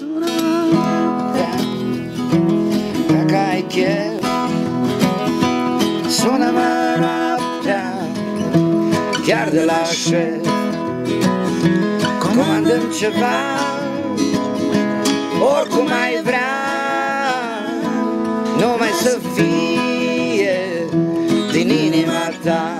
Sună noaptea Dacă ai chef Sună-mă noaptea Chiar de la șef. Comandăm ceva Oricum ai vrea Numai să fie Din inima ta